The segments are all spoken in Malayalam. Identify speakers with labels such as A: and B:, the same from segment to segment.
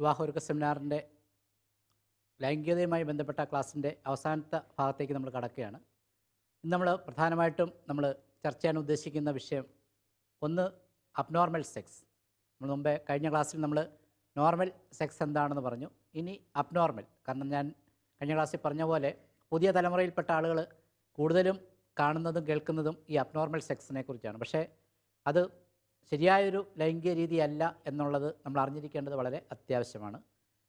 A: വിവാഹമൊരുക്ക സെമിനാറിന്റെ ലൈംഗികതയുമായി ബന്ധപ്പെട്ട ക്ലാസ്സിന്റെ അവസാനത്തെ ഭാഗത്തേക്ക് നമ്മൾ കടക്കുകയാണ്. ഇന്ന് നമ്മൾ പ്രധാനമായിട്ടും നമ്മൾ ചർച്ച ചെയ്യാൻ ഉദ്ദേശിക്കുന്ന വിഷയം ഒന്ന് അബ്നോർമൽ സെക്സ് നമ്മൾ മുമ്പേ കഴിഞ്ഞ ക്ലാസ്സിൽ നമ്മൾ നോർമൽ സെക്സ് എന്താണെന്ന് പറഞ്ഞു. ഇനി അബ്നോർമൽ കാരണം ഞാൻ കഴിഞ്ഞ ക്ലാസ്സിൽ പറഞ്ഞ പോലെ പുതിയ തലമുറയിൽപ്പെട്ട ആളുകൾ കൂടുതലും കാണുന്നതും കേൾക്കുന്നതും ഈ അബ്നോർമൽ സെക്സിനെ കുറിച്ചാണ്. പക്ഷേ അത് ശരിയായൊരു ലൈംഗിക രീതിയല്ല എന്നുള്ളത് നമ്മൾ അറിഞ്ഞിരിക്കേണ്ടത് വളരെ അത്യാവശ്യമാണ്.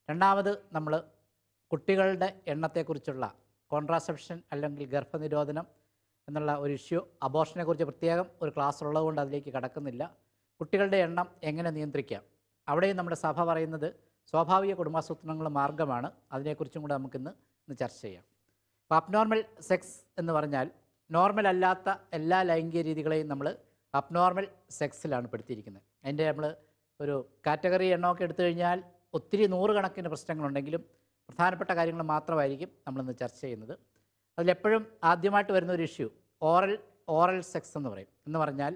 A: രണ്ടാമത് നമ്മൾ കുട്ടികളുടെ എണ്ണത്തെക്കുറിച്ചുള്ള കോൺട്രാസെപ്ഷൻ അല്ലെങ്കിൽ ഗർഭനിരോധനം എന്നുള്ള ഒരു ഇഷ്യൂ അബോർഷനെ കുറിച്ച് പ്രത്യേകം ഒരു ക്ലാസ് ഉള്ളതുകൊണ്ട് അതിലേക്ക് കടക്കുന്നില്ല. കുട്ടികളുടെ എണ്ണം എങ്ങനെ നിയന്ത്രിക്കാം? അവിടെയും നമ്മുടെ സഭ പറയുന്നത് സ്വാഭാവിക കുടുംബാസൂത്രണങ്ങൾ മാർഗമാണ്. അതിനെക്കുറിച്ചും കൂടെ നമുക്കിന്ന് ഇന്ന് ചർച്ച ചെയ്യാം. അപ്പോൾ അബ്നോർമൽ സെക്സ് എന്ന് പറഞ്ഞാൽ നോർമൽ അല്ലാത്ത എല്ലാ ലൈംഗിക രീതികളെയും നമ്മൾ അബ്നോർമൽ സെക്സിലാണ് പെടുത്തിയിരിക്കുന്നത്. അതിന്റെ നമ്മൾ ഒരു കാറ്റഗറി എണ്ണമൊക്കെ എടുത്തു കഴിഞ്ഞാൽ ഒത്തിരി നൂറുകണക്കിന് പ്രശ്നങ്ങളുണ്ടെങ്കിലും പ്രധാനപ്പെട്ട കാര്യങ്ങൾ മാത്രമായിരിക്കും നമ്മളിന്ന് ചർച്ച ചെയ്യുന്നത്. അതിലെപ്പോഴും ആദ്യമായിട്ട് വരുന്ന ഒരു ഇഷ്യൂ ഓറൽ ഓറൽ സെക്സ് എന്ന് പറയും. എന്ന് പറഞ്ഞാൽ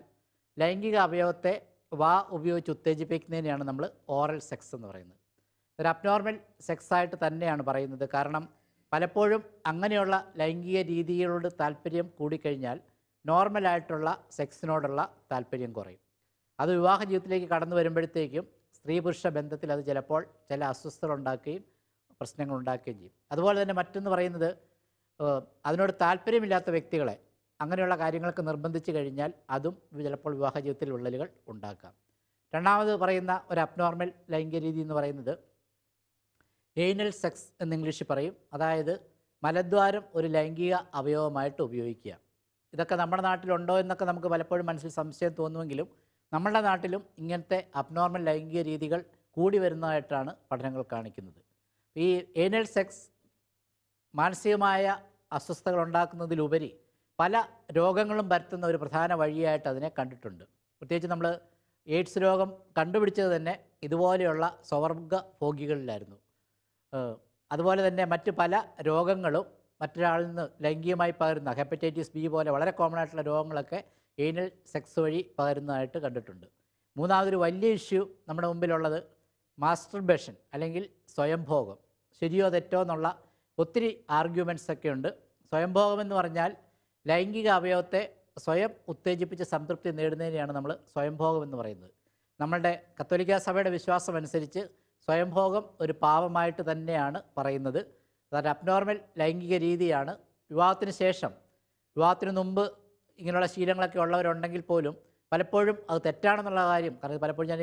A: ലൈംഗിക അവയവത്തെ വാ ഉപയോഗിച്ച് ഉത്തേജിപ്പിക്കുന്നതിനെയാണ് നമ്മൾ ഓറൽ സെക്സ് എന്ന് പറയുന്നത്. ഒരു അബ്നോർമൽ സെക്സ് ആയിട്ട് തന്നെയാണ് പറയുന്നത്. കാരണം പലപ്പോഴും അങ്ങനെയുള്ള ലൈംഗിക രീതികളോട് താല്പര്യം കൂടിക്കഴിഞ്ഞാൽ നോർമലായിട്ടുള്ള സെക്സിനോടുള്ള താല്പര്യം കുറയും. അത് വിവാഹ ജീവിതത്തിലേക്ക് കടന്നു വരുമ്പോഴത്തേക്കും സ്ത്രീ പുരുഷ ബന്ധത്തിൽ അത് ചിലപ്പോൾ ചില അസ്വസ്ഥത ഉണ്ടാക്കുകയും പ്രശ്നങ്ങൾ ഉണ്ടാക്കുകയും ചെയ്യും. അതുപോലെ തന്നെ മറ്റൊന്ന് പറയുന്നത് അതിനോട് താല്പര്യമില്ലാത്ത വ്യക്തികളെ അങ്ങനെയുള്ള കാര്യങ്ങൾക്ക് നിർബന്ധിച്ച് കഴിഞ്ഞാൽ അതും ചിലപ്പോൾ വിവാഹ ജീവിതത്തിൽ വിള്ളലുകൾ ഉണ്ടാക്കാം. രണ്ടാമത് പറയുന്ന ഒരു അബ്നോർമൽ ലൈംഗിക രീതി എന്ന് പറയുന്നത് ഏനൽ സെക്സ് എന്ന് ഇംഗ്ലീഷിൽ പറയും. അതായത് മലദ്വാരം ഒരു ലൈംഗിക അവയവമായിട്ട് ഉപയോഗിക്കുക. ഇതൊക്കെ നമ്മുടെ നാട്ടിലുണ്ടോ എന്നൊക്കെ നമുക്ക് പലപ്പോഴും മനസ്സിൽ സംശയം തോന്നുമെങ്കിലും നമ്മുടെ നാട്ടിലും ഇങ്ങനത്തെ അബ്നോർമൽ ലൈംഗിക രീതികൾ കൂടി വരുന്നതായിട്ടാണ് പഠനങ്ങൾ കാണിക്കുന്നത്. ഈ ഏനൽ സെക്സ് മാനസികമായ അസ്വസ്ഥതകൾ ഉണ്ടാക്കുന്നതിലുപരി പല രോഗങ്ങളും പരത്തുന്ന ഒരു പ്രധാന വഴിയായിട്ട് അതിനെ കണ്ടിട്ടുണ്ട്. പ്രത്യേകിച്ച് നമ്മൾ എയ്ഡ്സ് രോഗം കണ്ടുപിടിച്ചത് തന്നെ ഇതുപോലെയുള്ള സ്വവർഗ ഭോഗികളിലായിരുന്നു അതുപോലെ തന്നെ മറ്റ് പല രോഗങ്ങളും മറ്റൊരാളിൽ നിന്ന് ലൈംഗികമായി പകരുന്ന ഹെപ്പറ്റൈറ്റിസ് ബി പോലെ വളരെ കോമൺ ആയിട്ടുള്ള രോഗങ്ങളൊക്കെ ഏനൽ സെക്സ് വഴി പകരുന്നതായിട്ട് കണ്ടിട്ടുണ്ട്. മൂന്നാമതൊരു വലിയ ഇഷ്യൂ നമ്മുടെ മുമ്പിലുള്ളത് മാസ്റ്റർബേഷൻ അല്ലെങ്കിൽ സ്വയംഭോഗം. ശരിയോ തെറ്റോ എന്നുള്ള ഒത്തിരി ആർഗ്യുമെന്റ്സ് ഒക്കെ ഉണ്ട്. സ്വയംഭോഗം എന്ന് പറഞ്ഞാൽ ലൈംഗിക അവയവത്തെ സ്വയം ഉത്തേജിപ്പിച്ച് സംതൃപ്തി നേടുന്നതിനെയാണ് നമ്മൾ സ്വയംഭോഗം എന്ന് പറയുന്നത്. നമ്മളുടെ കത്തോലിക്ക സഭയുടെ വിശ്വാസം അനുസരിച്ച് സ്വയംഭോഗം ഒരു പാപമായിട്ട് തന്നെയാണ് പറയുന്നത്. അതൊരു അബ്നോർമൽ ലൈംഗിക രീതിയാണ്. വിവാഹത്തിന് ശേഷം വിവാഹത്തിന് മുമ്പ് ഇങ്ങനെയുള്ള ശീലങ്ങളൊക്കെ ഉള്ളവരുണ്ടെങ്കിൽ പോലും പലപ്പോഴും അത് തെറ്റാണെന്നുള്ള കാര്യം കാരണം പലപ്പോഴും ഞാൻ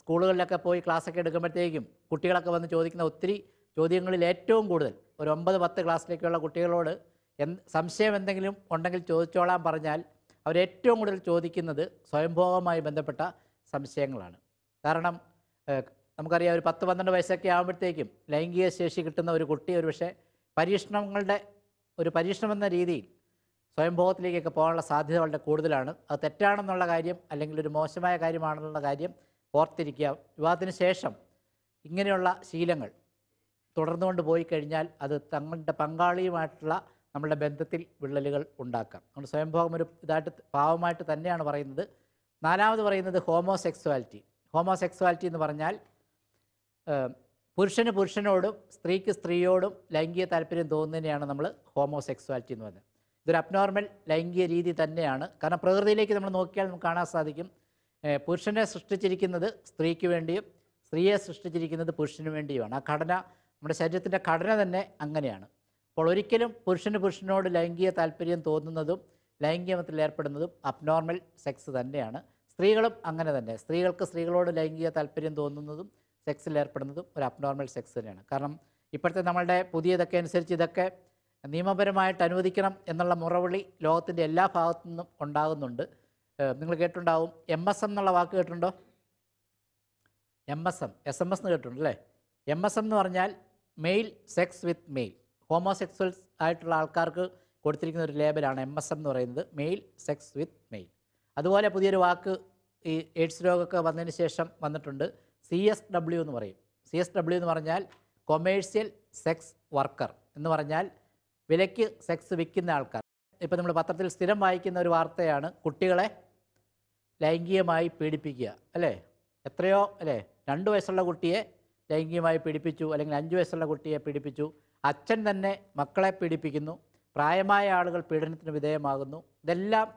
A: സ്കൂളുകളിലൊക്കെ പോയി ക്ലാസ്സൊക്കെ എടുക്കുമ്പോഴത്തേക്കും കുട്ടികളൊക്കെ വന്ന് ചോദിക്കുന്ന ഒത്തിരി ചോദ്യങ്ങളിൽ ഏറ്റവും കൂടുതൽ ഒരു ഒമ്പത് പത്ത് ക്ലാസ്സിലേക്കുള്ള കുട്ടികളോട് എന്ത് സംശയം എന്തെങ്കിലും ഉണ്ടെങ്കിൽ ചോദിച്ചോളാൻ പറഞ്ഞാൽ അവരേറ്റവും കൂടുതൽ ചോദിക്കുന്നത് സ്വയംഭോഗവുമായി ബന്ധപ്പെട്ട സംശയങ്ങളാണ്. കാരണം നമുക്കറിയാം ഒരു പത്ത് പന്ത്രണ്ട് വയസ്സൊക്കെ ആകുമ്പോഴത്തേക്കും ലൈംഗിക ശേഷി കിട്ടുന്ന ഒരു കുട്ടി ഒരു പക്ഷേ പരീക്ഷണങ്ങളുടെ ഒരു പരീക്ഷണം എന്ന രീതിയിൽ സ്വയംഭോഗത്തിലേക്കൊക്കെ പോകാനുള്ള സാധ്യത വളരെ കൂടുതലാണ്. അത് തെറ്റാണെന്നുള്ള കാര്യം അല്ലെങ്കിൽ ഒരു മോശമായ കാര്യമാണെന്നുള്ള കാര്യം ഓർത്തിരിക്കുക. വിവാഹത്തിന് ശേഷം ഇങ്ങനെയുള്ള ശീലങ്ങൾ തുടർന്നുകൊണ്ട് പോയി കഴിഞ്ഞാൽ അത് തങ്ങളുടെ പങ്കാളിയുമായിട്ടുള്ള നമ്മളുടെ ബന്ധത്തിൽ വിള്ളലുകൾ ഉണ്ടാക്കാം. അതുകൊണ്ട് സ്വയംഭോഗം ഒരു ഇതായിട്ട് പാവമായിട്ട് തന്നെയാണ് പറയുന്നത്. നാലാമത് പറയുന്നത് ഹോമോസെക്സ്വാലിറ്റി. ഹോമോസെക്സ്വാലിറ്റി എന്ന് പറഞ്ഞാൽ പുരുഷന് പുരുഷനോടും സ്ത്രീക്ക് സ്ത്രീയോടും ലൈംഗിക താല്പര്യം തോന്നുന്നതിനെയാണ് നമ്മൾ ഹോമോസെക്സ്വാലിറ്റി എന്ന് പറയുന്നത്. ഇതൊരു അബ്നോർമൽ ലൈംഗിക രീതി തന്നെയാണ്. കാരണം പ്രകൃതിയിലേക്ക് നമ്മൾ നോക്കിയാൽ നമുക്ക് കാണാൻ സാധിക്കും. പുരുഷനെ സൃഷ്ടിച്ചിരിക്കുന്നത് സ്ത്രീക്ക് വേണ്ടിയും സ്ത്രീയെ സൃഷ്ടിച്ചിരിക്കുന്നത് പുരുഷന് വേണ്ടിയുമാണ്. ആ ഘടന നമ്മുടെ ശരീരത്തിന്റെ ഘടന തന്നെ അങ്ങനെയാണ്. അപ്പോൾ ഒരിക്കലും പുരുഷന് പുരുഷനോട് ലൈംഗിക താല്പര്യം തോന്നുന്നതും ലൈംഗികമത്തിൽ ഏർപ്പെടുന്നതും അബ്നോർമൽ സെക്സ് തന്നെയാണ്. സ്ത്രീകളും അങ്ങനെ തന്നെ. സ്ത്രീകൾക്ക് സ്ത്രീകളോട് ലൈംഗിക താല്പര്യം തോന്നുന്നതും സെക്സിൽ ഏർപ്പെടുന്നതും ഒരു അബ്നോർമൽ സെക്സ് തന്നെയാണ്. കാരണം ഇപ്പോഴത്തെ നമ്മളുടെ പുതിയതൊക്കെ അനുസരിച്ച് ഇതൊക്കെ നിയമപരമായിട്ട് അനുവദിക്കണം എന്നുള്ള മുറവിളി ലോകത്തിന്റെ എല്ലാ ഭാഗത്തു നിന്നും ഉണ്ടാകുന്നുണ്ട്. നിങ്ങൾ കേട്ടിട്ടുണ്ടാവും എം എസ് എം എന്നുള്ള വാക്ക് കേട്ടിട്ടുണ്ടോ? M S M S M S എന്ന് കേട്ടിട്ടുണ്ട് അല്ലേ? എം എസ് എം എന്ന് പറഞ്ഞാൽ male sex with male homosexuals ആയിട്ടുള്ള ആൾക്കാർക്ക് കൊടുത്തിരിക്കുന്ന ഒരു ലേബലാണ് എം എസ് എം എന്ന് പറയുന്നത് മെയിൽ സെക്സ് വിത്ത് മെയിൽ അതുപോലെ പുതിയൊരു വാക്ക് ഈ എയ്ഡ്സ് രോഗമൊക്കെ വന്നതിന് ശേഷം വന്നിട്ടുണ്ട്. സി എസ് ഡബ്ല്യു എന്ന് പറയും. സി എസ് ഡബ്ല്യു എന്ന് പറഞ്ഞാൽ കൊമേഴ്സ്യൽ സെക്സ് വർക്കർ എന്ന് പറഞ്ഞാൽ വിലയ്ക്ക് സെക്സ് വിൽക്കുന്ന ആൾക്കാർ. ഇപ്പോൾ നമ്മൾ പത്രത്തിൽ സ്ഥിരം വായിക്കുന്ന ഒരു വാർത്തയാണ് കുട്ടികളെ ലൈംഗികമായി പീഡിപ്പിക്കുക അല്ലേ? എത്രയോ അല്ലേ? രണ്ട് വയസ്സുള്ള കുട്ടിയെ ലൈംഗികമായി പീഡിപ്പിച്ചു അല്ലെങ്കിൽ അഞ്ച് വയസ്സുള്ള കുട്ടിയെ പീഡിപ്പിച്ചു. അച്ഛൻ തന്നെ മക്കളെ പീഡിപ്പിക്കുന്നു. പ്രായമായ ആളുകൾ പീഡനത്തിന് വിധേയമാകുന്നു. ഇതെല്ലാം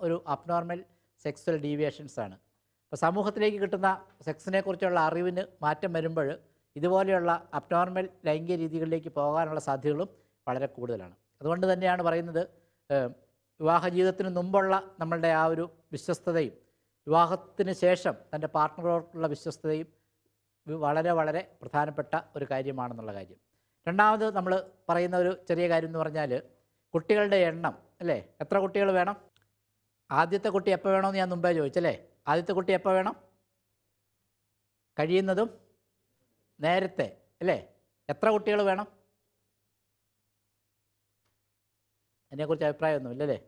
A: ഒരു അബ്നോർമൽ സെക്സ്വൽ ഡീവിയേഷൻസ് ആണ്. അപ്പോൾ സമൂഹത്തിലേക്ക് കിട്ടുന്ന സെക്സിനെ കുറിച്ചുള്ള അറിവിന് മാറ്റം വരുമ്പോൾ ഇതുപോലെയുള്ള അബ്നോർമൽ ലൈംഗിക രീതികളിലേക്ക് പോകാനുള്ള സാധ്യതകളും വളരെ കൂടുതലാണ്. അതുകൊണ്ട് തന്നെയാണ് പറയുന്നത് വിവാഹ ജീവിതത്തിന് മുമ്പുള്ള നമ്മളുടെ ആ ഒരു വിശ്വസ്തതയും വിവാഹത്തിന് ശേഷം തന്റെ പാർട്ട്ണറോടുള്ള വിശ്വസ്തതയും വളരെ വളരെ പ്രധാനപ്പെട്ട ഒരു കാര്യമാണെന്നുള്ള കാര്യം. രണ്ടാമത് നമ്മൾ പറയുന്ന ഒരു ചെറിയ കാര്യം എന്ന് പറഞ്ഞാൽ കുട്ടികളുടെ എണ്ണം അല്ലേ? എത്ര കുട്ടികൾ വേണം? ആദ്യത്തെ കുട്ടി എപ്പോൾ വേണമെന്ന് ഞാൻ മുമ്പേ ചോദിച്ചല്ലേ? ആദ്യത്തെ കുട്ടി എപ്പോൾ വേണം? കഴിയുന്നതും നേരത്തെ അല്ലേ? എത്ര കുട്ടികൾ വേണം? അതിനെക്കുറിച്ച് അഭിപ്രായമൊന്നും ഇല്ലല്ലേ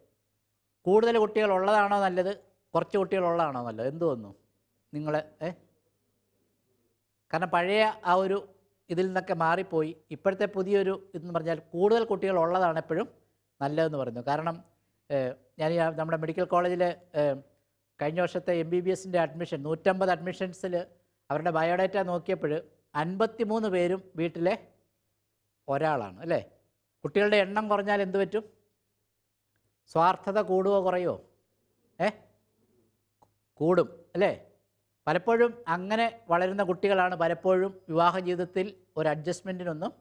A: കൂടുതൽ കുട്ടികൾ ഉള്ളതാണോ നല്ലത്? കുറച്ച് കുട്ടികൾ ഉള്ളതാണോ നല്ലത്? എന്തു വന്നു നിങ്ങൾ ഏ? കാരണം പഴയ ആ ഒരു ഇതിൽ നിന്നൊക്കെ മാറിപ്പോയി. ഇപ്പോഴത്തെ പുതിയൊരു ഇതെന്ന് പറഞ്ഞാൽ കൂടുതൽ കുട്ടികൾ ഉള്ളതാണ് എപ്പോഴും നല്ലതെന്ന് പറയുന്നു കാരണം ഞാൻ നമ്മുടെ മെഡിക്കൽ കോളേജിൽ കഴിഞ്ഞ വർഷത്തെ എം ബി ബി എസിന്റെ അഡ്മിഷൻ നൂറ്റമ്പത് അഡ്മിഷൻസിൽ അവരുടെ ബയോഡേറ്റ നോക്കിയപ്പോൾ അൻപത്തി മൂന്ന് പേരും വീട്ടിലെ ഒരാളാണ് അല്ലേ? കുട്ടികളുടെ എണ്ണം കുറഞ്ഞാൽ എന്ത് പറ്റും? സ്വാർത്ഥത കൂടുവോ കുറയോ ഏ? കൂടും അല്ലേ? പലപ്പോഴും അങ്ങനെ വളരുന്ന കുട്ടികളാണ് പലപ്പോഴും വിവാഹ ജീവിതത്തിൽ ഒരു അഡ്ജസ്റ്റ്മെന്റിനൊന്നും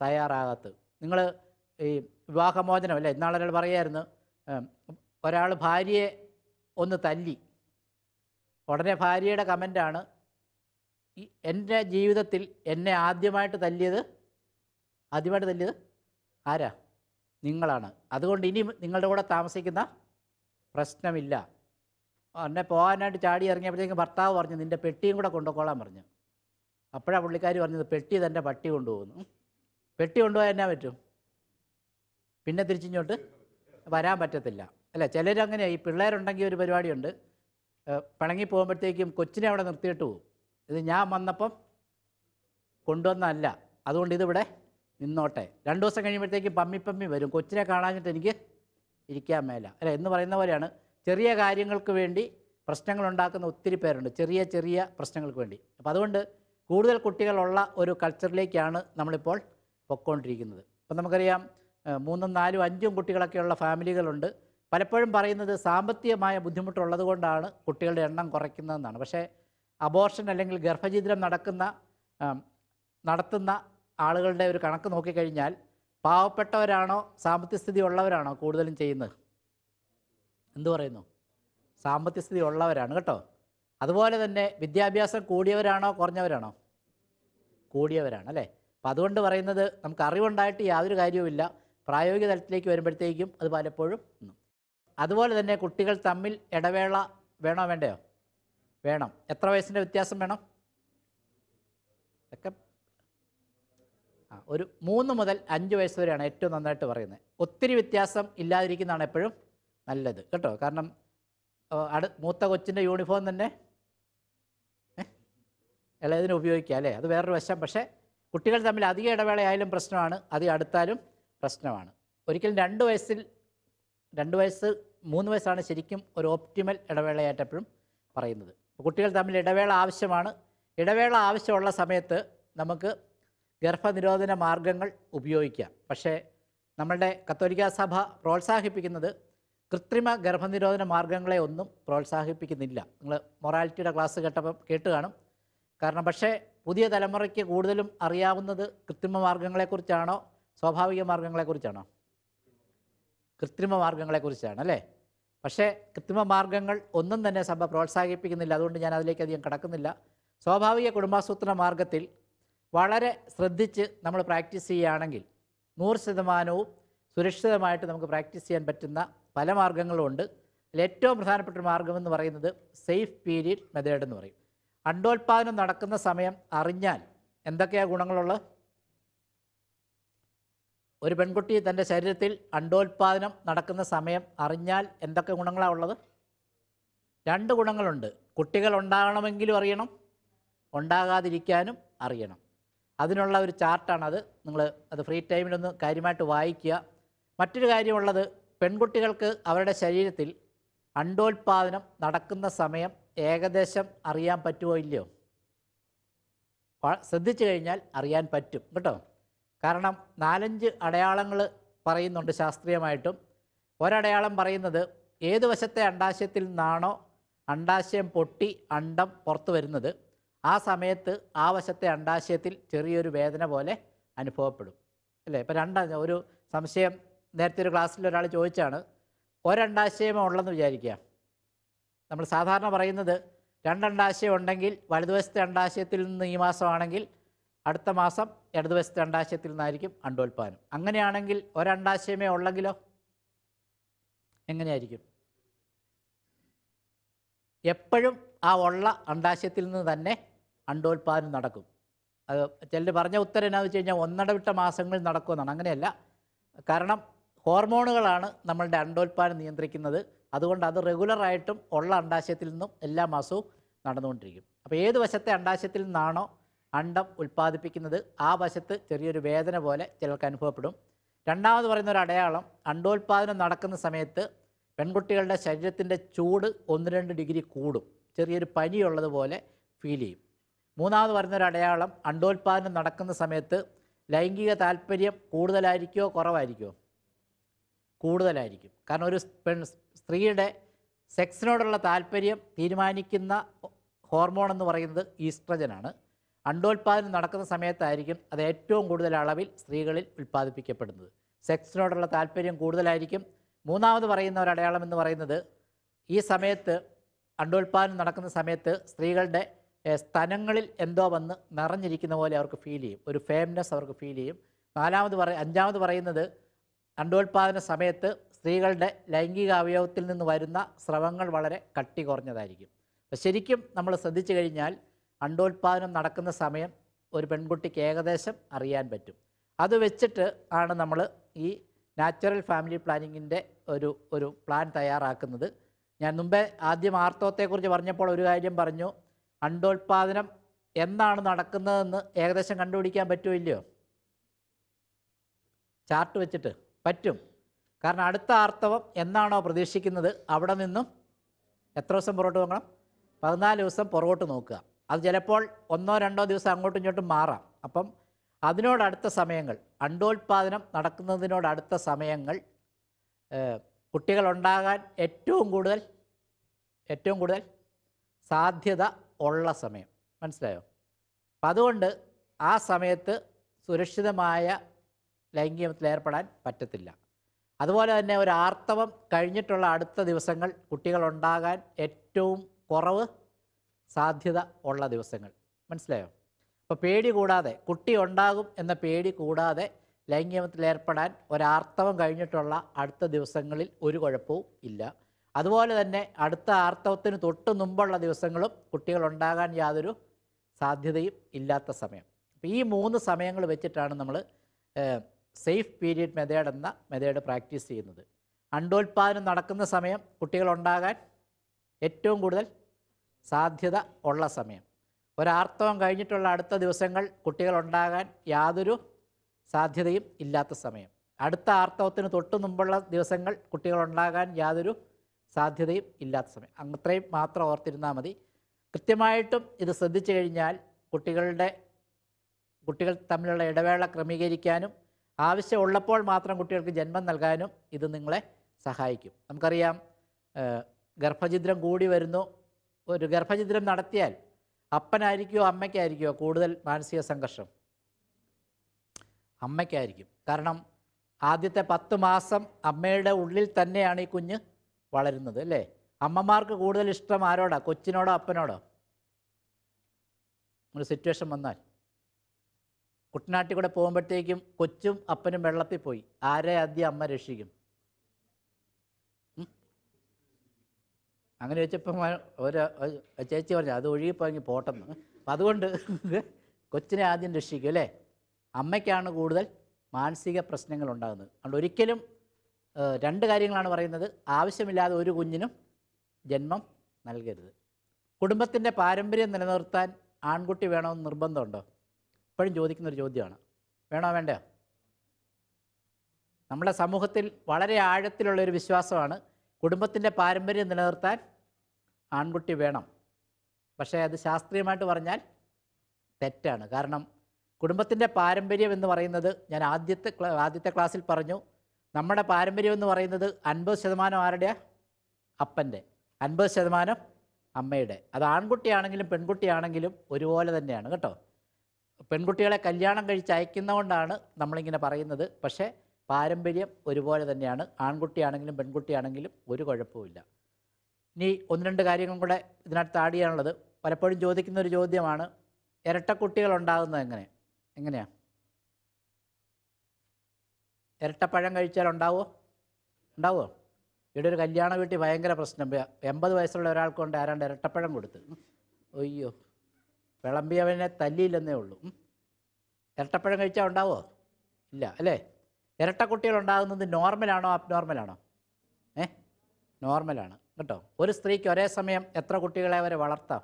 A: തയ്യാറാകാത്തത്. നിങ്ങൾ ഈ വിവാഹമോചനം അല്ലേ? ഇന്നാളൊരാൾ പറയായിരുന്നു ഒരാൾ ഭാര്യയെ ഒന്ന് തല്ലി. ഉടനെ ഭാര്യയുടെ കമന്റാണ് എന്റെ ജീവിതത്തിൽ എന്നെ ആദ്യമായിട്ട് തല്ലിയത് ആദ്യമായിട്ട് തല്ലിയത് ആരാ? നിങ്ങളാണ്. അതുകൊണ്ട് ഇനി നിങ്ങളുടെ കൂടെ താമസിക്കുന്ന പ്രശ്നമില്ല. എന്നെ പോകാനായിട്ട് ചാടി ഇറങ്ങിയപ്പോഴത്തേക്കും ഭർത്താവ് പറഞ്ഞു നിന്റെ പെട്ടിയും കൂടെ കൊണ്ടുപോകാൻ പറഞ്ഞു. അപ്പോഴാണ് പുള്ളിക്കാരി പറഞ്ഞത് പെട്ടി തന്റെ പട്ടി കൊണ്ടുപോകുന്നു. പെട്ടി കൊണ്ടുപോയാൽ എന്നാ പറ്റും? പിന്നെ തിരിച്ചിങ്ങോട്ട്? വരാൻ പറ്റത്തില്ല. അല്ല ചിലരങ്ങനെ ഈ പിള്ളേരുണ്ടെങ്കിൽ ഒരു പരിപാടിയുണ്ട്. പിണങ്ങി പോകുമ്പോഴത്തേക്കും കൊച്ചിനെ അവിടെ നിർത്തിയിട്ട് പോകും ഇത് ഞാൻ വന്നപ്പം കൊണ്ടുവന്നല്ല അതുകൊണ്ട് ഇതിവിടെ നിന്നോട്ടെ. രണ്ട് ദിവസം കഴിയുമ്പോഴത്തേക്കും പമ്മി വരും. കൊച്ചിനെ കാണാഞ്ഞിട്ട് എനിക്ക് ഇരിക്കാൻ മേല. അല്ല എന്ന് പറയുന്ന പോലെയാണ്. ചെറിയ കാര്യങ്ങൾക്ക് വേണ്ടി പ്രശ്നങ്ങൾ ഉണ്ടാക്കുന്ന ഒത്തിരി പേരുണ്ട്. ചെറിയ ചെറിയ പ്രശ്നങ്ങൾക്ക് വേണ്ടി. അപ്പോൾ അതുകൊണ്ട് കൂടുതൽ കുട്ടികളുള്ള ഒരു കൾച്ചറിലേക്കാണ് നമ്മളിപ്പോൾ പൊയ്ക്കൊണ്ടിരിക്കുന്നത് അപ്പം നമുക്കറിയാം മൂന്നും നാലും അഞ്ചും കുട്ടികളൊക്കെയുള്ള ഫാമിലികളുണ്ട്. പലപ്പോഴും പറയുന്നത് സാമ്പത്തികമായ ബുദ്ധിമുട്ടുള്ളത് കൊണ്ടാണ് കുട്ടികളുടെ എണ്ണം കുറയ്ക്കുന്നതെന്നാണ്. പക്ഷേ അബോർഷൻ അല്ലെങ്കിൽ ഗർഭഛിദ്രം നടക്കുന്ന നടത്തുന്ന ആളുകളുടെ ഒരു കണക്ക് നോക്കിക്കഴിഞ്ഞാൽ പാവപ്പെട്ടവരാണോ സാമ്പത്തിക സ്ഥിതി ഉള്ളവരാണോ കൂടുതലും ചെയ്യുന്നത്? എന്തു പറയുന്നു? സാമ്പത്തിക സ്ഥിതി ഉള്ളവരാണ് കേട്ടോ. അതുപോലെ തന്നെ വിദ്യാഭ്യാസം കൂടിയവരാണോ കുറഞ്ഞവരാണോ? കൂടിയവരാണ് അല്ലേ? അപ്പം അതുകൊണ്ട് പറയുന്നത് നമുക്ക് അറിവുണ്ടായിട്ട് യാതൊരു കാര്യവുമില്ല. പ്രായോഗിക തലത്തിലേക്ക് വരുമ്പോഴത്തേക്കും അത് പലപ്പോഴും. അതുപോലെ തന്നെ കുട്ടികൾ തമ്മിൽ ഇടവേള വേണോ വേണ്ടയോ? വേണം. എത്ര വയസ്സിന്റെ വ്യത്യാസം വേണം? ഒക്കെ ആ ഒരു മൂന്ന് മുതൽ അഞ്ച് വയസ്സ് വരെയാണ് ഏറ്റവും നന്നായിട്ട് പറയുന്നത്. ഒത്തിരി വ്യത്യാസം ഇല്ലാതിരിക്കുന്നതാണ് എപ്പോഴും നല്ലത്. കേട്ടോ? കാരണം അടു മൂത്ത കൊച്ചിന്റെ യൂണിഫോം തന്നെ? ഇളയതിന് ഉപയോഗിക്കുക അല്ലേ? അത് വേറൊരു വശം. പക്ഷേ കുട്ടികൾ തമ്മിൽ അധിക ഇടവേളയായാലും പ്രശ്നമാണ്. അധികം അടുത്താലും പ്രശ്നമാണ്. ഒരിക്കലും രണ്ട് വയസ്സിൽ രണ്ട് വയസ്സ് മൂന്ന് വയസ്സാണ് ശരിക്കും ഒരു ഓപ്റ്റിമൽ ഇടവേളയായിട്ട് എപ്പോഴും പറയുന്നത്. കുട്ടികൾ തമ്മിൽ ഇടവേള ആവശ്യമാണ്. ഇടവേള ആവശ്യമുള്ള സമയത്ത് നമുക്ക് ഗർഭനിരോധന മാർഗങ്ങൾ ഉപയോഗിക്കാം. പക്ഷേ നമ്മളുടെ കത്തോലിക്ക സഭ പ്രോത്സാഹിപ്പിക്കുന്നത് കൃത്രിമ ഗർഭനിരോധന മാർഗങ്ങളെ ഒന്നും പ്രോത്സാഹിപ്പിക്കുന്നില്ല. നിങ്ങൾ മൊറാലിറ്റിയുടെ ക്ലാസ് കേട്ടപ്പം കേട്ട് കാണും. കാരണം പക്ഷേ പുതിയ തലമുറയ്ക്ക് കൂടുതലും അറിയാവുന്നത് കൃത്രിമ മാർഗങ്ങളെക്കുറിച്ചാണോ? സ്വാഭാവിക മാർഗങ്ങളെക്കുറിച്ചാണോ കൃത്രിമ മാർഗങ്ങളെക്കുറിച്ചാണ് അല്ലേ? പക്ഷേ കൃത്രിമ മാർഗങ്ങൾ ഒന്നും തന്നെ സഭ പ്രോത്സാഹിപ്പിക്കുന്നില്ല. അതുകൊണ്ട് ഞാൻ അതിലേക്ക് അധികം കടക്കുന്നില്ല. സ്വാഭാവിക കുടുംബാസൂത്രണ മാർഗത്തിൽ വളരെ ശ്രദ്ധിച്ച് നമ്മൾ പ്രാക്ടീസ് ചെയ്യുകയാണെങ്കിൽ നൂറ് ശതമാനവും സുരക്ഷിതമായിട്ട് നമുക്ക് പ്രാക്ടീസ് ചെയ്യാൻ പറ്റുന്ന പല മാർഗങ്ങളും ഉണ്ട്. അതിൽ ഏറ്റവും പ്രധാനപ്പെട്ട മാർഗം എന്ന് പറയുന്നത് സേഫ് പീരീഡ് മെത്തേഡ് എന്ന് പറയും. അണ്ടോൽപാദനം നടക്കുന്ന സമയം അറിഞ്ഞാൽ എന്തൊക്കെയാണ് ഗുണങ്ങളുള്ളത്? ഒരു പെൺകുട്ടി തന്റെ ശരീരത്തിൽ അണ്ടോൽപാദനം നടക്കുന്ന സമയം അറിഞ്ഞാൽ എന്തൊക്കെ ഗുണങ്ങളാണ് ഉള്ളത്? രണ്ട് ഗുണങ്ങളുണ്ട്. കുട്ടികൾ ഉണ്ടാകണമെങ്കിലും അറിയണം ഉണ്ടാകാതിരിക്കാനും അറിയണം. അതിനുള്ള ഒരു ചാർട്ടാണത് നിങ്ങൾ അത് ഫ്രീ ടൈമിലൊന്ന് കാര്യമായിട്ട് വായിക്കുക. മറ്റൊരു കാര്യമുള്ളത് പെൺകുട്ടികൾക്ക് അവരുടെ ശരീരത്തിൽ അണ്ടോൽപാദനം നടക്കുന്ന സമയം ഏകദേശം അറിയാൻ പറ്റുമോ ഇല്ലയോ? ശ്രദ്ധിച്ചു കഴിഞ്ഞാൽ അറിയാൻ പറ്റും. കേട്ടോ? കാരണം നാലഞ്ച് അടയാളങ്ങൾ പറയുന്നുണ്ട് ശാസ്ത്രീയമായിട്ടും. ഒരടയാളം പറയുന്നത് ഏത് വശത്തെ അണ്ടാശയത്തിൽ നിന്നാണോ അണ്ടാശയം പൊട്ടി അണ്ടം പുറത്തു വരുന്നത് ആ സമയത്ത് ആ വശത്തെ അണ്ടാശയത്തിൽ ചെറിയൊരു വേദന പോലെ അനുഭവപ്പെടും. അല്ലേ? ഇപ്പം രണ്ട ഒരു സംശയം നേരത്തെ ഒരു ക്ലാസ്സിൽ ഒരാൾ ചോദിച്ചാണ് ഒരണ്ടാശയമേ ഉള്ളെന്ന് വിചാരിക്കുക? നമ്മൾ സാധാരണ പറയുന്നത് രണ്ടണ്ടാശയം ഉണ്ടെങ്കിൽ വലതുവശത്തെ അണ്ടാശയത്തിൽ നിന്ന് ഈ മാസമാണെങ്കിൽ അടുത്ത മാസം ഇടതുവശത്തെ അണ്ടാശയത്തിൽ നിന്നായിരിക്കും അണ്ടോൽപാദനം അങ്ങനെയാണെങ്കിൽ ഒരണ്ടാശയമേ ഉള്ളെങ്കിലോ? എങ്ങനെയായിരിക്കും? എപ്പോഴും ആ ഉള്ള അണ്ടാശയത്തിൽ നിന്ന് തന്നെ അണ്ടോൽപാദനം നടക്കും. അത് ചിലർ പറഞ്ഞ ഉത്തരം എന്നാന്ന് വെച്ച് കഴിഞ്ഞാൽ ഒന്നടവിട്ട മാസങ്ങളിൽ നടക്കുമെന്നാണ്. അങ്ങനെയല്ല. കാരണം ഹോർമോണുകളാണ് നമ്മളുടെ അണ്ടോൽപാദനം നിയന്ത്രിക്കുന്നത്. അതുകൊണ്ട് അത് റെഗുലറായിട്ടും ഉള്ള അണ്ടാശയത്തിൽ നിന്നും എല്ലാ മാസവും നടന്നുകൊണ്ടിരിക്കും. അപ്പോൾ ഏത് വശത്തെ അണ്ടാശയത്തിൽ നിന്നാണോ അണ്ടം ഉൽപ്പാദിപ്പിക്കുന്നത് ആ വശത്ത് ചെറിയൊരു വേദന പോലെ ചിലർക്ക് അനുഭവപ്പെടും. രണ്ടാമത് പറയുന്ന ഒരു അടയാളം അണ്ടോൽപാദനം നടക്കുന്ന സമയത്ത് പെൺകുട്ടികളുടെ ശരീരത്തിന്റെ ചൂട് ഒന്ന് രണ്ട് ഡിഗ്രി കൂടും. ചെറിയൊരു പനിയുള്ളതുപോലെ ഫീൽ ചെയ്യും. മൂന്നാമത് പറയുന്ന ഒരു അടയാളം അണ്ടോൽപാദനം നടക്കുന്ന സമയത്ത് ലൈംഗിക താല്പര്യം കൂടുതലായിരിക്കുമോ കുറവായിരിക്കുമോ കൂടുതലായിരിക്കും. കാരണം ഒരു പെൺ സ്ത്രീയുടെ സെക്സിനോടുള്ള താല്പര്യം തീരുമാനിക്കുന്ന ഹോർമോൺ എന്ന് പറയുന്നത് ഈസ്ട്രജനാണ്. അണ്ടോൽപാദനം നടക്കുന്ന സമയത്തായിരിക്കും അത് ഏറ്റവും കൂടുതൽ അളവിൽ സ്ത്രീകളിൽ ഉൽപ്പാദിപ്പിക്കപ്പെടുന്നത്. സെക്സിനോടുള്ള താല്പര്യം കൂടുതലായിരിക്കും. മൂന്നാമത് പറയുന്ന ഒരു അടയാളം എന്ന് പറയുന്നത് ഈ സമയത്ത് അണ്ടോൽപാദനം നടക്കുന്ന സമയത്ത് സ്ത്രീകളുടെ സ്ഥലങ്ങളിൽ എന്തോ വന്ന് നിറഞ്ഞിരിക്കുന്ന പോലെ അവർക്ക് ഫീൽ ചെയ്യും. ഒരു ഫേംനെസ് അവർക്ക് ഫീൽ ചെയ്യും. നാലാമത് പറ അഞ്ചാമത് പറയുന്നത് അണ്ടോൽപാദന സമയത്ത് സ്ത്രീകളുടെ ലൈംഗിക അവയവത്തിൽ നിന്ന് വരുന്ന സ്രവങ്ങൾ വളരെ കട്ടി കുറഞ്ഞതായിരിക്കും. ശരിക്കും നമ്മൾ ശ്രദ്ധിച്ചു കഴിഞ്ഞാൽ അണ്ടോൽപാദനം നടക്കുന്ന സമയം ഒരു പെൺകുട്ടിക്ക് ഏകദേശം അറിയാൻ പറ്റും. അത് വെച്ചിട്ട് ആണ് നമ്മൾ ഈ നാച്ചുറൽ ഫാമിലി പ്ലാനിങ്ങിന്റെ ഒരു ഒരു പ്ലാൻ തയ്യാറാക്കുന്നത്. ഞാൻ മുമ്പേ ആദ്യം ആർത്തവത്തെക്കുറിച്ച് പറഞ്ഞപ്പോൾ ഒരു കാര്യം പറഞ്ഞു. അണ്ടോൽപാദനം എന്നാണ് നടക്കുന്നതെന്ന് ഏകദേശം കണ്ടുപിടിക്കാൻ പറ്റുമോ ഇല്ലയോ? ചാർട്ട് വെച്ചിട്ട് പറ്റും. കാരണം അടുത്ത ആർത്തവം എന്നാണോ പ്രതീക്ഷിക്കുന്നത് അവിടെ നിന്നും എത്ര ദിവസം പുറകോട്ട് നോക്കണം പതിനാല് ദിവസം പുറകോട്ട് നോക്കുക. അത് ചിലപ്പോൾ ഒന്നോ രണ്ടോ ദിവസം അങ്ങോട്ടും ഇങ്ങോട്ടും മാറാം. അപ്പം അതിനോടടുത്ത സമയങ്ങൾ അണ്ടോൽപാദനം നടക്കുന്നതിനോടടുത്ത സമയങ്ങൾ കുട്ടികളുണ്ടാകാൻ ഏറ്റവും കൂടുതൽ ഏറ്റവും കൂടുതൽ സാധ്യത ഉള്ള സമയം. മനസ്സിലായോ? അപ്പം അതുകൊണ്ട് ആ സമയത്ത് സുരക്ഷിതമായ ലൈംഗികത്തിൽ ഏർപ്പെടാൻ പറ്റത്തില്ല. അതുപോലെ തന്നെ ഒരു ആർത്തവം കഴിഞ്ഞിട്ടുള്ള അടുത്ത ദിവസങ്ങൾ കുട്ടികളുണ്ടാകാൻ ഏറ്റവും കുറവ് സാധ്യത ഉള്ള ദിവസങ്ങൾ. മനസ്സിലായോ? അപ്പോൾ പേടി കൂടാതെ കുട്ടി ഉണ്ടാകും എന്ന പേടി കൂടാതെ ലൈംഗികത്തിൽ ഏർപ്പെടാൻ ഒരാർത്തവം കഴിഞ്ഞിട്ടുള്ള അടുത്ത ദിവസങ്ങളിൽ ഒരു കുഴപ്പവും ഇല്ല. അതുപോലെ തന്നെ അടുത്ത ആർത്തവത്തിന് തൊട്ട് മുമ്പുള്ള ദിവസങ്ങളും കുട്ടികൾ ഉണ്ടാകാൻ യാതൊരു സാധ്യതയും ഇല്ലാത്ത സമയം. അപ്പോൾ ഈ മൂന്ന് സമയങ്ങൾ വെച്ചിട്ടാണ് നമ്മൾ സേഫ് പീരിയഡ് മെതേഡ് എന്ന മെതേഡ് പ്രാക്ടീസ് ചെയ്യുന്നത്. അണ്ടോൽപാദനം നടക്കുന്ന സമയം കുട്ടികൾ കുട്ടികളുണ്ടാകാൻ ഏറ്റവും കൂടുതൽ സാധ്യത ഉള്ള സമയം. ഒരാർത്തവം കഴിഞ്ഞിട്ടുള്ള അടുത്ത ദിവസങ്ങൾ കുട്ടികളുണ്ടാകാൻ യാതൊരു സാധ്യതയും ഇല്ലാത്ത സമയം. അടുത്ത ആർത്തവത്തിന് തൊട്ട് മുമ്പുള്ള ദിവസങ്ങൾ കുട്ടികളുണ്ടാകാൻ യാതൊരു സാധ്യതയും ഇല്ലാത്ത സമയം. അത്രയും മാത്രം ഓർത്തിരുന്നാൽ മതി. കൃത്യമായിട്ടും ഇത് ശ്രദ്ധിച്ചു കഴിഞ്ഞാൽ കുട്ടികളുടെ കുട്ടികൾ തമ്മിലുള്ള ഇടവേള ക്രമീകരിക്കാനും ആവശ്യമുള്ളപ്പോൾ മാത്രം കുട്ടികൾക്ക് ജന്മം നൽകാനും ഇത് നിങ്ങളെ സഹായിക്കും. നമുക്കറിയാം ഗർഭചിദ്രം കൂടി വരുന്നു ഒരു ഗർഭചിദ്രം നടത്തിയാൽ അപ്പനായിരിക്കുമോ അമ്മയ്ക്കായിരിക്കുമോ കൂടുതൽ മാനസിക സംഘർഷം? അമ്മയ്ക്കായിരിക്കും. കാരണം ആദ്യത്തെ പത്ത് മാസം അമ്മയുടെ ഉള്ളിൽ തന്നെയാണ് ഈ കുഞ്ഞ് വളരുന്നത് അല്ലേ? അമ്മമാർക്ക് കൂടുതൽ ഇഷ്ടം ആരോടാ? കൊച്ചിനോടോ അപ്പനോടോ? ഒരു സിറ്റുവേഷൻ വന്നാൽ. കുട്ടനാട്ടിൽ കൂടെ പോകുമ്പോഴത്തേക്കും കൊച്ചും അപ്പനും വെള്ളത്തിൽ പോയി. ആരെ ആദ്യം അമ്മ രക്ഷിക്കും? അങ്ങനെ വെച്ചപ്പം ഒരു ചേച്ചി പറഞ്ഞു അത് ഒഴുകിപ്പോയെങ്കിൽ പോട്ടെന്ന്. അപ്പം അതുകൊണ്ട് കൊച്ചിനെ ആദ്യം രക്ഷിക്കും അല്ലേ? അമ്മയ്ക്കാണ് കൂടുതൽ മാനസിക പ്രശ്നങ്ങൾ ഉണ്ടാകുന്നത്. അതുകൊണ്ട് ഒരിക്കലും രണ്ട് കാര്യങ്ങളാണ് പറയുന്നത്. ആവശ്യമില്ലാതെ ഒരു കുഞ്ഞിനും ജന്മം നൽകരുത്. കുടുംബത്തിന്റെ പാരമ്പര്യം നിലനിർത്താൻ ആൺകുട്ടി വേണമെന്ന് നിർബന്ധമുണ്ടോ? എപ്പോഴും ചോദിക്കുന്ന ഒരു ചോദ്യമാണ്. വേണോ വേണ്ടയോ? നമ്മുടെ സമൂഹത്തിൽ വളരെ ആഴത്തിലുള്ള ഒരു വിശ്വാസമാണ് കുടുംബത്തിന്റെ പാരമ്പര്യം നിലനിർത്താൻ ആൺകുട്ടി വേണം. പക്ഷേ അത് ശാസ്ത്രീയമായിട്ട് പറഞ്ഞാൽ തെറ്റാണ്. കാരണം കുടുംബത്തിന്റെ പാരമ്പര്യം എന്ന് പറയുന്നത് ഞാൻ ആദ്യത്തെ ആദ്യത്തെ ക്ലാസ്സിൽ പറഞ്ഞു. നമ്മുടെ പാരമ്പര്യം എന്ന് പറയുന്നത് അൻപത് ശതമാനം ആരുടെ അപ്പന്റെ. അൻപത് ശതമാനം അമ്മയുടെ. അത് ആൺകുട്ടിയാണെങ്കിലും പെൺകുട്ടിയാണെങ്കിലും ഒരുപോലെ തന്നെയാണ്. കേട്ടോ? പെൺകുട്ടികളെ കല്യാണം കഴിച്ച് അയക്കുന്നതുകൊണ്ടാണ് നമ്മളിങ്ങനെ പറയുന്നത്. പക്ഷേ പാരമ്പര്യം ഒരുപോലെ തന്നെയാണ്. ആൺകുട്ടിയാണെങ്കിലും പെൺകുട്ടിയാണെങ്കിലും ഒരു കുഴപ്പമില്ല ഇനി ഒന്ന് രണ്ട് കാര്യങ്ങളും കൂടെ ഇതിനകത്ത് ആഡ് ചെയ്യാനുള്ളത്. പലപ്പോഴും ചോദിക്കുന്ന ഒരു ചോദ്യമാണ് ഇരട്ടക്കുട്ടികൾ ഉണ്ടാകുന്നത് എങ്ങനെ? എങ്ങനെയാണ് ഇരട്ടപ്പഴം കഴിച്ചാൽ ഉണ്ടാവുമോ ഉണ്ടാവുമോ ഇവിടെ ഒരു കല്യാണ വീട്ടിൽ ഭയങ്കര പ്രശ്നം. എൺപത് വയസ്സുള്ള ഒരാൾക്കൊണ്ട് ആരാണ്ട് ഇരട്ടപ്പഴം കൊടുത്ത്. അയ്യോ വിളമ്പിയവനെ തല്ലിയില്ലെന്നേ ഉള്ളൂ. ഇരട്ടപ്പഴം കഴിച്ചാൽ ഉണ്ടാവുമോ ഇല്ല അല്ലേ? ഇരട്ടക്കുട്ടികൾ ഉണ്ടാകുന്നത് നോർമലാണോ അബ്നോർമലാണോ? ഏ? നോർമലാണ്. കേട്ടോ? ഒരു സ്ത്രീക്ക് ഒരേ സമയം എത്ര കുട്ടികളെ വരെ വളർത്താം?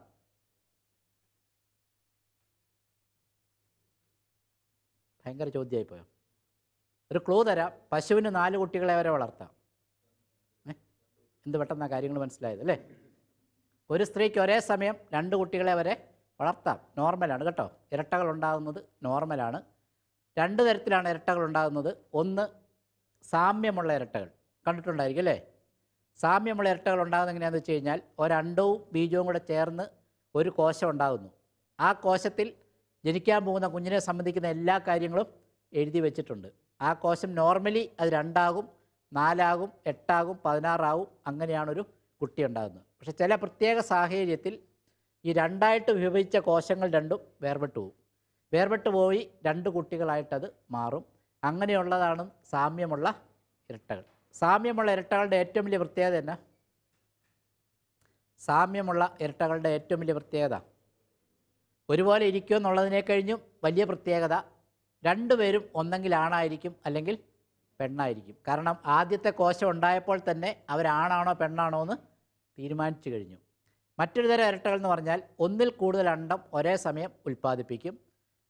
A: ഭയങ്കര ചോദ്യമായി പോയോ ഒരു ക്ലൂ തരാം. പശുവിന് നാല് കുട്ടികളെ വരെ വളർത്താം. എന്ത് പെട്ടെന്നാണ് കാര്യങ്ങൾ മനസ്സിലായത് അല്ലേ? ഒരു സ്ത്രീക്ക് ഒരേ സമയം രണ്ട് കുട്ടികളെ വരെ വളർത്താം. നോർമലാണ് കേട്ടോ? ഇരട്ടകൾ ഉണ്ടാകുന്നത് നോർമലാണ്. രണ്ട് തരത്തിലാണ് ഇരട്ടകൾ ഉണ്ടാകുന്നത്. ഒന്ന് സാമ്യമുള്ള ഇരട്ടകൾ. കണ്ടിട്ടുണ്ടായിരിക്കും അല്ലേ? സാമ്യമുള്ള ഇരട്ടകൾ ഉണ്ടാകുന്ന എങ്ങനെയാണെന്ന് വെച്ച് കഴിഞ്ഞാൽ ഒരണ്ടവും ബീജവും കൂടെ ചേർന്ന് ഒരു കോശം ഉണ്ടാകുന്നു. ആ കോശത്തിൽ ജനിക്കാൻ പോകുന്ന കുഞ്ഞിനെ സംബന്ധിക്കുന്ന എല്ലാ കാര്യങ്ങളും എഴുതി വെച്ചിട്ടുണ്ട്. ആ കോശം നോർമലി അത് രണ്ടാകും നാലാകും എട്ടാകും പതിനാറാകും അങ്ങനെയാണൊരു കുട്ടി ഉണ്ടാകുന്നത്. പക്ഷേ ചില പ്രത്യേക സാഹചര്യത്തിൽ ഈ രണ്ടായിട്ട് വിഭജിച്ച കോശങ്ങൾ രണ്ടും വേർപെട്ടു പോകും വേർപെട്ട് പോയി രണ്ട് കുട്ടികളായിട്ടത് മാറും. അങ്ങനെയുള്ളതാണ് സാമ്യമുള്ള ഇരട്ടകൾ. സാമ്യമുള്ള ഇരട്ടകളുടെ ഏറ്റവും വലിയ പ്രത്യേകത എന്നാ? സാമ്യമുള്ള ഇരട്ടകളുടെ ഏറ്റവും വലിയ പ്രത്യേകത. ഒരുപോലെ ഇരിക്കും എന്നുള്ളതിനെ കഴിഞ്ഞും വലിയ പ്രത്യേകത രണ്ടുപേരും ഒന്നെങ്കിൽ ആണായിരിക്കും അല്ലെങ്കിൽ പെണ്ണായിരിക്കും. കാരണം ആദ്യത്തെ കോശം ഉണ്ടായപ്പോൾ തന്നെ അവരാണാണോ പെണ്ണാണോ എന്ന് തീരുമാനിച്ചു കഴിഞ്ഞു. മറ്റൊരു തരം ഇരട്ടകൾ എന്ന് പറഞ്ഞാൽ ഒന്നിൽ കൂടുതൽ അണ്ടം ഒരേ സമയം ഉൽപ്പാദിപ്പിക്കും.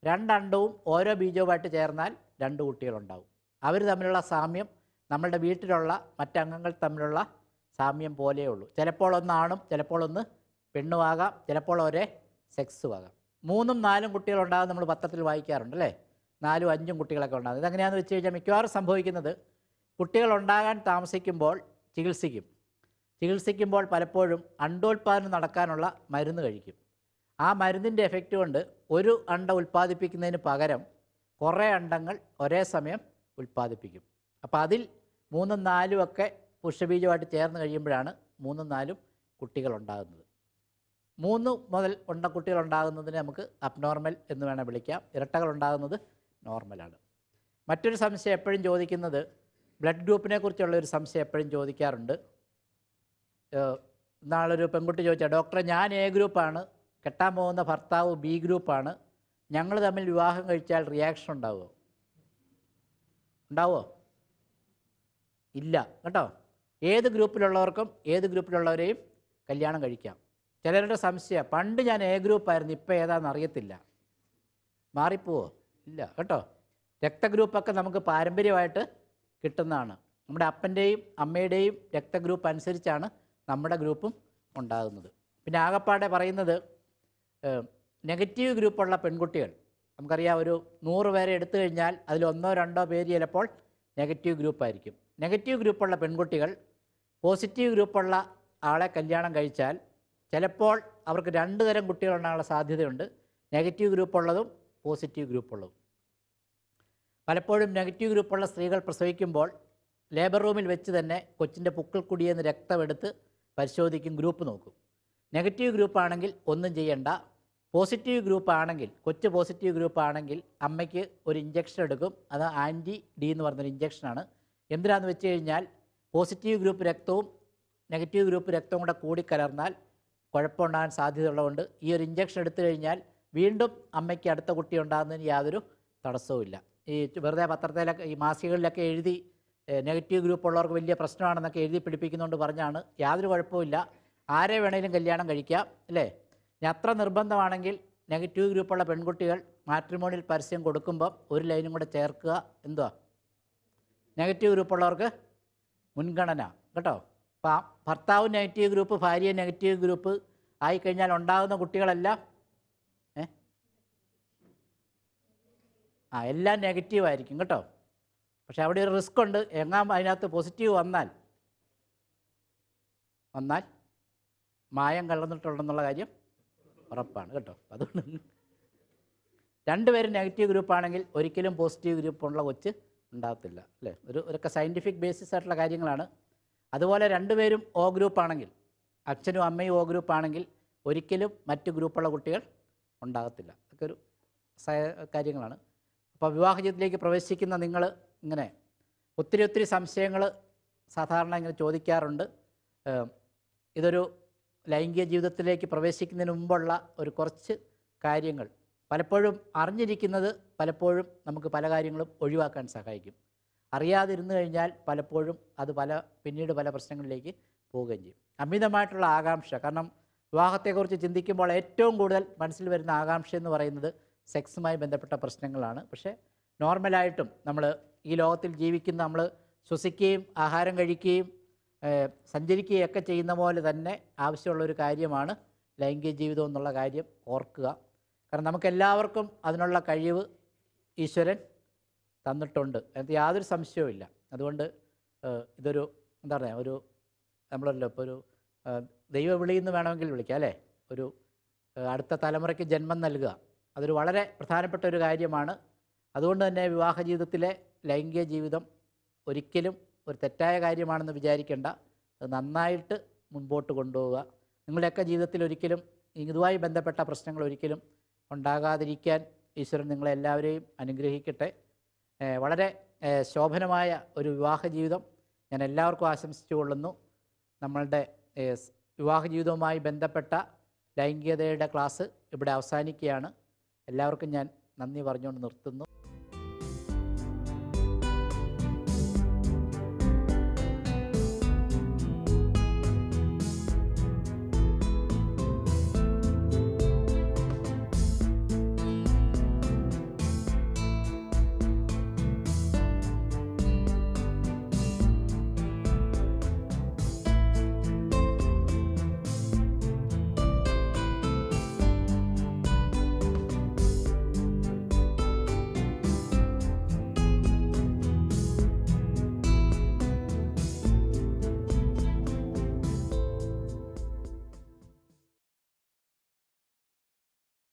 A: രണ്ടണ്ടവും ഓരോ ബീജവുമായിട്ട് ചേർന്നാൽ രണ്ട് കുട്ടികളുണ്ടാവും. അവർ തമ്മിലുള്ള സാമ്യം നമ്മളുടെ വീട്ടിലുള്ള മറ്റംഗങ്ങൾ തമ്മിലുള്ള സാമ്യം പോലെയേ ഉള്ളൂ. ചിലപ്പോൾ ഒന്ന് ആണും ചിലപ്പോൾ ഒന്ന് പെണ്ണുമാകാം ചിലപ്പോൾ ഒരേ സെക്സും ആകാം. മൂന്നും നാലും കുട്ടികളുണ്ടാകും നമ്മൾ പത്രത്തിൽ വായിക്കാറുണ്ട് അല്ലേ? നാലും അഞ്ചും കുട്ടികളൊക്കെ ഉണ്ടാകും. ഇതെങ്ങനെയാണെന്ന് വെച്ച് കഴിഞ്ഞാൽ മിക്കവാറും സംഭവിക്കുന്നത് കുട്ടികളുണ്ടാകാൻ താമസിക്കുമ്പോൾ ചികിത്സിക്കും. ചികിത്സിക്കുമ്പോൾ പലപ്പോഴും അണ്ടോൽപാദനം നടക്കാനുള്ള മരുന്ന് കഴിക്കും. ആ മരുന്നിന്റെ എഫക്റ്റ് കൊണ്ട് ഒരു അണ്ട ഉൽപ്പാദിപ്പിക്കുന്നതിന് പകരം കുറേ അണ്ടങ്ങൾ ഒരേ സമയം ഉൽപ്പാദിപ്പിക്കും. അപ്പോൾ അതിൽ മൂന്നും നാലും ഒക്കെ പുഷ്പബീജമായിട്ട് ചേർന്ന് കഴിയുമ്പോഴാണ് മൂന്നും നാലും കുട്ടികളുണ്ടാകുന്നത് മൂന്ന് മുതൽ ഉണ്ട കുട്ടികളുണ്ടാകുന്നതിനെ നമുക്ക് അബ്നോർമൽ എന്ന് വേണേൽ വിളിക്കാം. ഇരട്ടകൾ ഉണ്ടാകുന്നത് നോർമലാണ് മറ്റൊരു സംശയം എപ്പോഴും ചോദിക്കുന്നത് ബ്ലഡ് ഗ്രൂപ്പിനെ കുറിച്ചുള്ള ഒരു സംശയം എപ്പോഴും ചോദിക്കാറുണ്ട്. നാളൊരു പെൺകുട്ടി ചോദിച്ചാൽ ഡോക്ടറെ ഞാൻ എ ഗ്രൂപ്പാണ് കെട്ടാൻ പോകുന്ന ഭർത്താവ് ബി ഗ്രൂപ്പാണ്. ഞങ്ങൾ തമ്മിൽ വിവാഹം കഴിച്ചാൽ റിയാക്ഷൻ ഉണ്ടാവുമോ ഉണ്ടാവുമോ ഇല്ല കേട്ടോ? ഏത് ഗ്രൂപ്പിലുള്ളവർക്കും ഏത് ഗ്രൂപ്പിലുള്ളവരെയും കല്യാണം കഴിക്കാം. ചിലരുടെ സംശയം പണ്ട് ഞാൻ എ ഗ്രൂപ്പായിരുന്നു ഇപ്പോൾ ഏതാണെന്ന് അറിയത്തില്ല. മാറിപ്പോവോ? ഇല്ല കേട്ടോ? രക്തഗ്രൂപ്പൊക്കെ നമുക്ക് പാരമ്പര്യമായിട്ട് കിട്ടുന്നതാണ്. നമ്മുടെ അപ്പന്റെയും അമ്മയുടെയും രക്തഗ്രൂപ്പ് അനുസരിച്ചാണ് നമ്മുടെ ഗ്രൂപ്പും ഉണ്ടാകുന്നത്. പിന്നെ ആകപ്പാടെ പറയുന്നത് നെഗറ്റീവ് ഗ്രൂപ്പുള്ള പെൺകുട്ടികൾ. നമുക്കറിയാം ഒരു നൂറ് പേരെ എടുത്തു കഴിഞ്ഞാൽ അതിൽ ഒന്നോ രണ്ടോ പേര് ചിലപ്പോൾ നെഗറ്റീവ് ഗ്രൂപ്പായിരിക്കും നെഗറ്റീവ് ഗ്രൂപ്പുള്ള പെൺകുട്ടികൾ പോസിറ്റീവ് ഗ്രൂപ്പുള്ള ആളെ കല്യാണം കഴിച്ചാൽ ചിലപ്പോൾ അവർക്ക് രണ്ട് തരം കുട്ടികളുണ്ടാകാനുള്ള സാധ്യതയുണ്ട്. നെഗറ്റീവ് ഗ്രൂപ്പുള്ളതും പോസിറ്റീവ് ഗ്രൂപ്പുള്ളതും. പലപ്പോഴും നെഗറ്റീവ് ഗ്രൂപ്പുള്ള സ്ത്രീകൾ പ്രസവിക്കുമ്പോൾ ലേബർ റൂമിൽ വെച്ച് തന്നെ കൊച്ചിന്റെ പുക്കിൾ കുടിയെന്ന് രക്തമെടുത്ത് പരിശോധിക്കും ഗ്രൂപ്പ് നോക്കും. നെഗറ്റീവ് ഗ്രൂപ്പാണെങ്കിൽ ഒന്നും ചെയ്യണ്ട പോസിറ്റീവ് ഗ്രൂപ്പ് ആണെങ്കിൽ കൊച്ചു പോസിറ്റീവ് ഗ്രൂപ്പ് ആണെങ്കിൽ അമ്മയ്ക്ക് ഒരു ഇഞ്ചക്ഷൻ എടുക്കും. അത് ആന്റി ഡി എന്ന് പറഞ്ഞൊരു ഇഞ്ചക്ഷനാണ് എന്തിനാണെന്ന് വെച്ച് കഴിഞ്ഞാൽ പോസിറ്റീവ് ഗ്രൂപ്പ് രക്തവും നെഗറ്റീവ് ഗ്രൂപ്പ് രക്തവും കൂടെ കൂടിക്കലർന്നാൽ കുഴപ്പമുണ്ടാകാൻ സാധ്യതയുള്ളതുകൊണ്ട് ഈ ഒരു ഇഞ്ചക്ഷൻ എടുത്തു കഴിഞ്ഞാൽ വീണ്ടും അമ്മയ്ക്ക് അടുത്ത കുട്ടി ഉണ്ടാകുന്നതിന് യാതൊരു തടസ്സവുമില്ല ഈ വെറുതെ പത്രത്തിലൊക്കെ ഈ മാസികകളിലൊക്കെ എഴുതി നെഗറ്റീവ് ഗ്രൂപ്പ് ഉള്ളവർക്ക് വലിയ പ്രശ്നമാണെന്നൊക്കെ എഴുതി പിടിപ്പിക്കുന്നതുകൊണ്ട് പറഞ്ഞാണ് യാതൊരു കുഴപ്പമില്ല ആരെ വേണേലും കല്യാണം കഴിക്കാം അല്ലേ? ഇനി അത്ര നിർബന്ധമാണെങ്കിൽ നെഗറ്റീവ് ഗ്രൂപ്പുള്ള പെൺകുട്ടികൾ മാട്രിമോണിയിൽ പരസ്യം കൊടുക്കുമ്പോൾ ഒരു ലൈനും കൂടെ ചേർക്കുക. എന്തുവാ? നെഗറ്റീവ് ഗ്രൂപ്പുള്ളവർക്ക് മുൻഗണന കേട്ടോ? അപ്പം ഭർത്താവ് നെഗറ്റീവ് ഗ്രൂപ്പ് ഭാര്യ നെഗറ്റീവ് ഗ്രൂപ്പ് ആയിക്കഴിഞ്ഞാൽ ഉണ്ടാകുന്ന കുട്ടികളെല്ലാം ഏ? ആ എല്ലാം നെഗറ്റീവ് ആയിരിക്കും കേട്ടോ? പക്ഷെ അവിടെ ഒരു റിസ്ക് ഉണ്ട്. എങ്ങാം അതിനകത്ത് പോസിറ്റീവ് വന്നാൽ വന്നാൽ മായം കലർന്നിട്ടുണ്ടെന്നുള്ള കാര്യം ഉറപ്പാണ് കേട്ടോ. അതുകൊണ്ട് രണ്ടുപേരും നെഗറ്റീവ് ഗ്രൂപ്പാണെങ്കിൽ ഒരിക്കലും പോസിറ്റീവ് ഗ്രൂപ്പുള്ള കൊച്ച് ഉണ്ടാകത്തില്ല അല്ലേ? ഒരു ഇതൊക്കെ സയന്റിഫിക് ബേസിസ് ആയിട്ടുള്ള കാര്യങ്ങളാണ്. അതുപോലെ രണ്ടുപേരും ഓ ഗ്രൂപ്പാണെങ്കിൽ അച്ഛനും അമ്മയും ഓ ഗ്രൂപ്പാണെങ്കിൽ ഒരിക്കലും മറ്റ് ഗ്രൂപ്പുള്ള കുട്ടികൾ ഉണ്ടാകത്തില്ല. അതൊക്കെ ഒരു കാര്യങ്ങളാണ്. അപ്പോൾ വിവാഹ ജീവിതത്തിലേക്ക് പ്രവേശിക്കുന്ന നിങ്ങൾ ഇങ്ങനെ ഒത്തിരി ഒത്തിരി സംശയങ്ങൾ സാധാരണ ഇങ്ങനെ ചോദിക്കാറുണ്ട്. ഇതൊരു ലൈംഗിക ജീവിതത്തിലേക്ക് പ്രവേശിക്കുന്നതിന് മുമ്പുള്ള ഒരു കുറച്ച് കാര്യങ്ങൾ. പലപ്പോഴും അറിഞ്ഞിരിക്കുന്നത് പലപ്പോഴും നമുക്ക് പല കാര്യങ്ങളും ഒഴിവാക്കാൻ സഹായിക്കും. അറിയാതിരുന്നു കഴിഞ്ഞാൽ പലപ്പോഴും അത് പല പിന്നീട് പല പ്രശ്നങ്ങളിലേക്ക് പോവുകയും ചെയ്യും. അമിതമായിട്ടുള്ള ആകാംക്ഷ കാരണം വിവാഹത്തെക്കുറിച്ച് ചിന്തിക്കുമ്പോൾ ഏറ്റവും കൂടുതൽ മനസ്സിൽ വരുന്ന ആകാംക്ഷ എന്ന് പറയുന്നത് സെക്സുമായി ബന്ധപ്പെട്ട പ്രശ്നങ്ങളാണ്. പക്ഷേ നോർമലായിട്ടും നമ്മൾ ഈ ലോകത്തിൽ ജീവിക്കുന്ന നമ്മൾ ശ്വസിക്കുകയും ആഹാരം കഴിക്കുകയും ഏഹ്, സഞ്ചരിക്കുകയും ഒക്കെ ചെയ്യുന്ന പോലെ തന്നെ ആവശ്യമുള്ള ഒരു കാര്യമാണ് ലൈംഗിക ജീവിതം എന്നുള്ള കാര്യം ഓർക്കുക. കാരണം നമുക്കെല്ലാവർക്കും അതിനുള്ള കഴിവ് ഈശ്വരൻ തന്നിട്ടുണ്ട്. അതിനകത്ത് യാതൊരു സംശയവും ഇല്ല. അതുകൊണ്ട് ഇതൊരു എന്താ പറയുക ഒരു നമ്മളല്ലോ ഇപ്പോൾ ഒരു ദൈവ ദൈവവിളി എന്ന് വേണമെങ്കിൽ വിളിക്കാം അല്ലേ? ഒരു അടുത്ത തലമുറയ്ക്ക് ജന്മം നൽകുക. അതൊരു വളരെ പ്രധാനപ്പെട്ട ഒരു കാര്യമാണ്. അതുകൊണ്ട് തന്നെ വിവാഹ ജീവിതത്തിലെ ലൈംഗിക ജീവിതം ഒരിക്കലും ഒരു തെറ്റായ കാര്യമാണെന്ന് വിചാരിക്കേണ്ട. അത് നന്നായിട്ട് മുൻപോട്ട് കൊണ്ടുപോവുക. നിങ്ങളുടെയൊക്കെ ജീവിതത്തിൽ ഒരിക്കലും ഇതുമായി ബന്ധപ്പെട്ട പ്രശ്നങ്ങൾ ഒരിക്കലും ഉണ്ടാകാതിരിക്കാൻ ഈശ്വരൻ നിങ്ങളെല്ലാവരെയും അനുഗ്രഹിക്കട്ടെ. വളരെ ശോഭനമായ ഒരു വിവാഹ ജീവിതം ഞാൻ എല്ലാവർക്കും ആശംസിച്ചു കൊള്ളുന്നു. നമ്മളുടെ വിവാഹ ജീവിതവുമായി ബന്ധപ്പെട്ട ലൈംഗികതയുടെ ക്ലാസ് ഇവിടെ അവസാനിക്കുകയാണ്. എല്ലാവർക്കും ഞാൻ നന്ദി പറഞ്ഞുകൊണ്ട് നിർത്തുന്നു.